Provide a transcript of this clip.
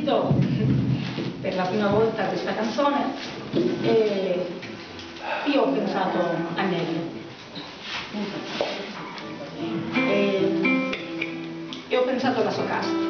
sentito per la prima volta questa canzone e io ho pensato a Nelly. E, e ho pensato alla sua casa.